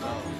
เ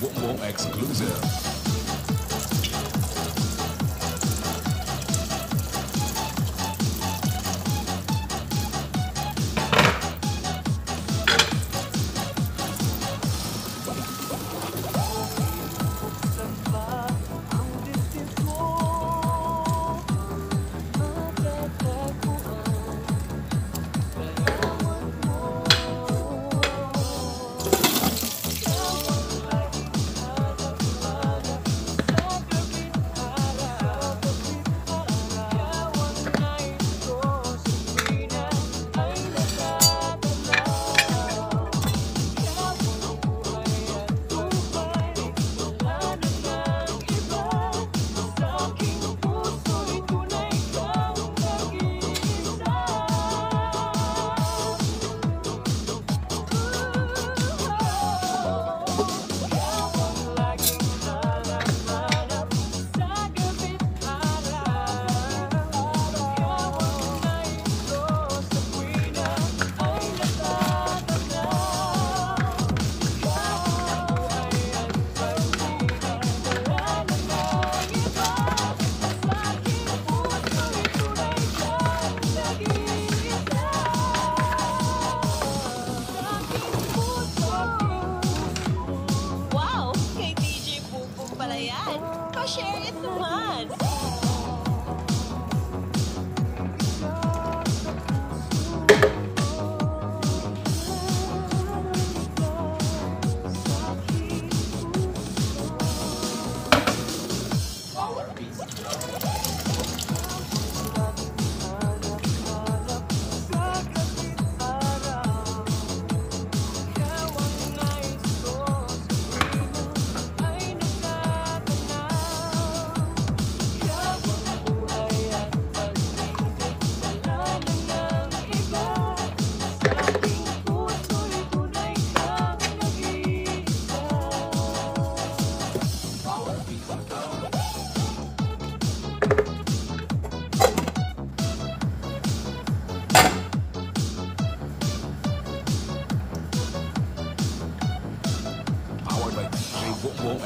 Wombo Exclusive.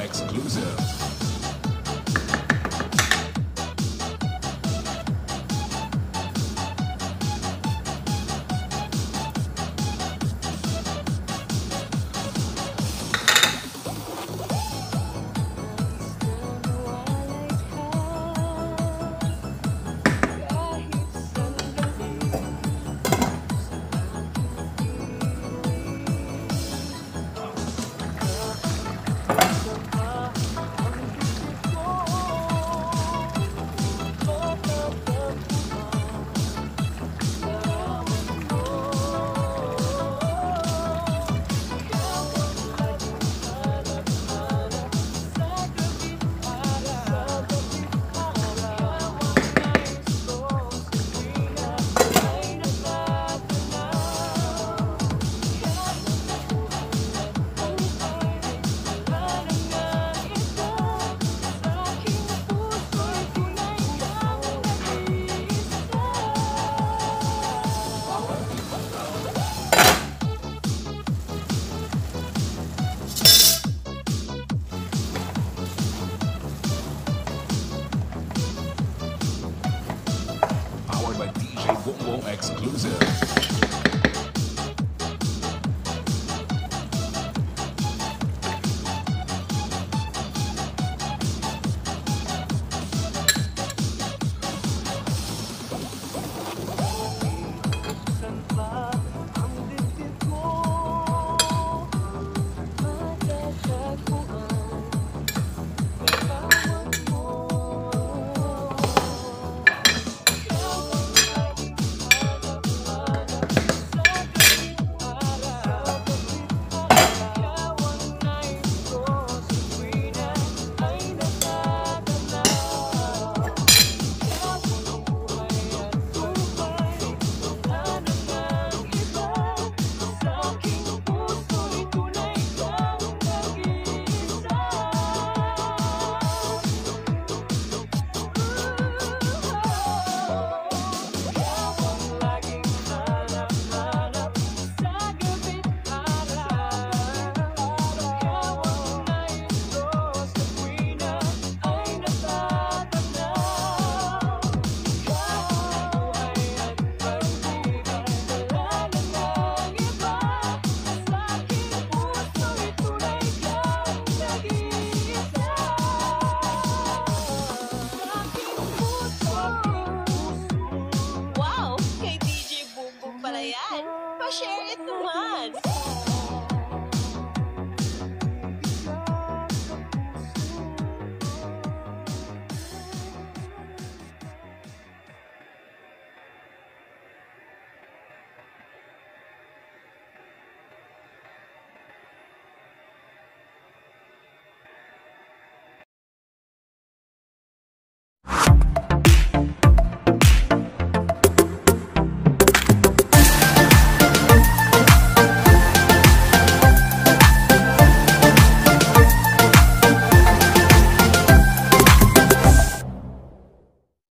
Exclusive.